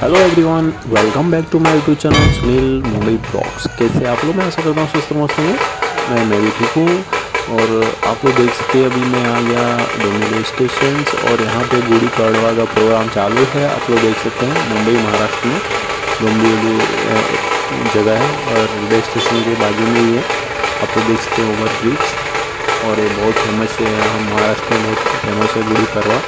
Hello everyone welcome back to my YouTube channel Sunil Mumbai blogs कैसे आप लोग? मैं ऐसा करता हूँ स्वस्थ मौसम में मैं मैं भी ठीक हूँ। और आप लोग देख सकते हैं अभी मैं आ गया डोमिनो स्टेशन और यहाँ पे गुड़ी पड़वा का प्रोग्राम चालू है। आप लोग देख सकते हैं मुंबई महाराष्ट्र में। डोम्बिवली जगह है और रेलवे स्टेशन के बाजू में ही है। आप लोग देख सकते हैं ओवर ब्रिज और ये बहुत फ़ेमस है यहाँ महाराष्ट्र में बहुत फ़ेमस है गुड़ी पड़वा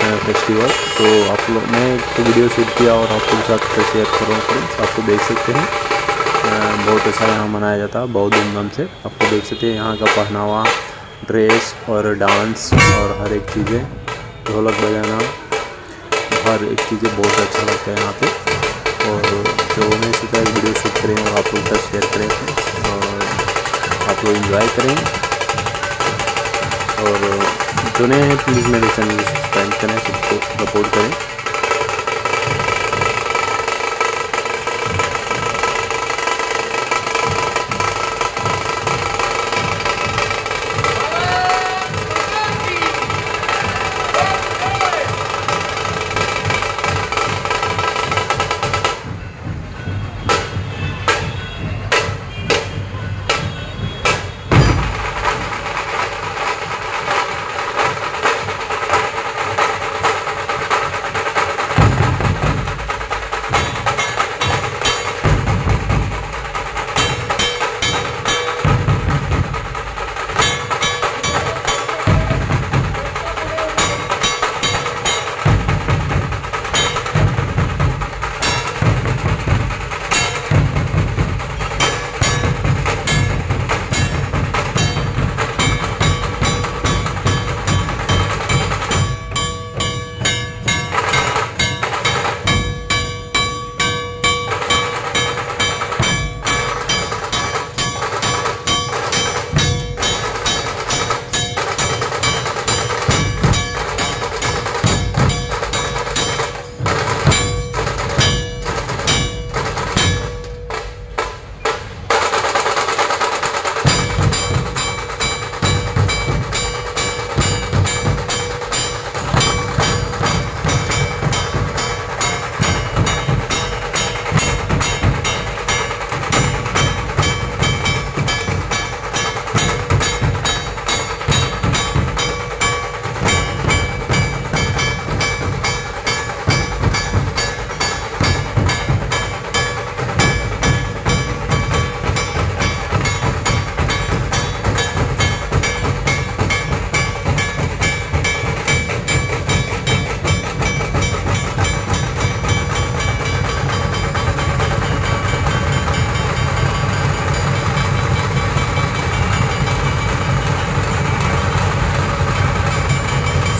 फेस्टिवल तो आप लोग, मैं तो वीडियो शूट किया और आप लोग साथ शेयर कर रहा हूँ फ्रेंड्स आपको देख सकते हैं। बहुत अच्छा यहाँ मनाया जाता है, बहुत धूमधाम से। आपको देख सकते हैं यहाँ का पहनावा ड्रेस और डांस और हर एक चीज़ें। ढोलक बजाना, हर एक चीज़ें बहुत अच्छा लगता है यहाँ पे। और जो मैं सोचा वीडियो शूट करें और आप लोग के साथ शेयर करें। और आप लोग इन्जॉय करें। और जो हैं प्लीज़ मेरे चैनल को सब्सक्राइब करें सबको सपोर्ट करें।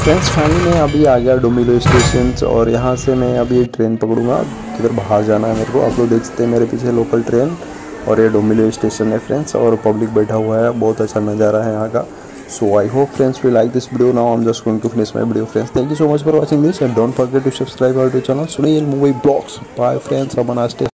फ्रेंड्स फाइनली मैं अभी आ गया डोमिलो स्टेशन और यहाँ से मैं अभी ट्रेन पकड़ूँगा। किधर बाहर जाना है मेरे को? आप लोग देख सकते हैं मेरे पीछे लोकल ट्रेन और ये डोमिलो स्टेशन है फ्रेंड्स और पब्लिक बैठा हुआ है। बहुत अच्छा नज़ारा है यहाँ का। So I hope friends we like this video now I am just to finish my video friends thank you so much for watching this and don't forget to subscribe our to channel Sunil movie blogs bye friends अब nice